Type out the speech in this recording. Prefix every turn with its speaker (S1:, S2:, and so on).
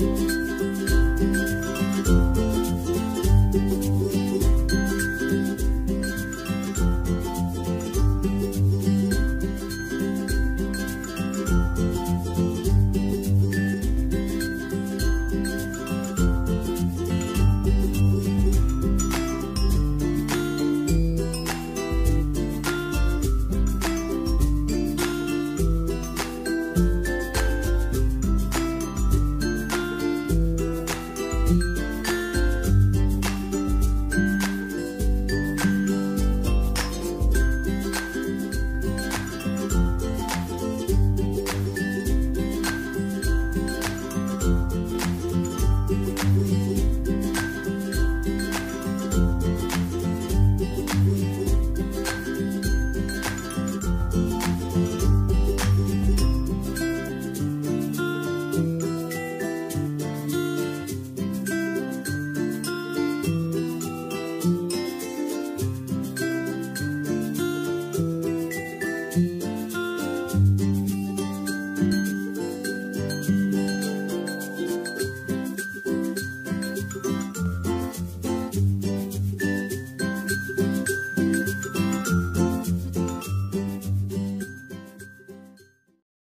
S1: you Bye.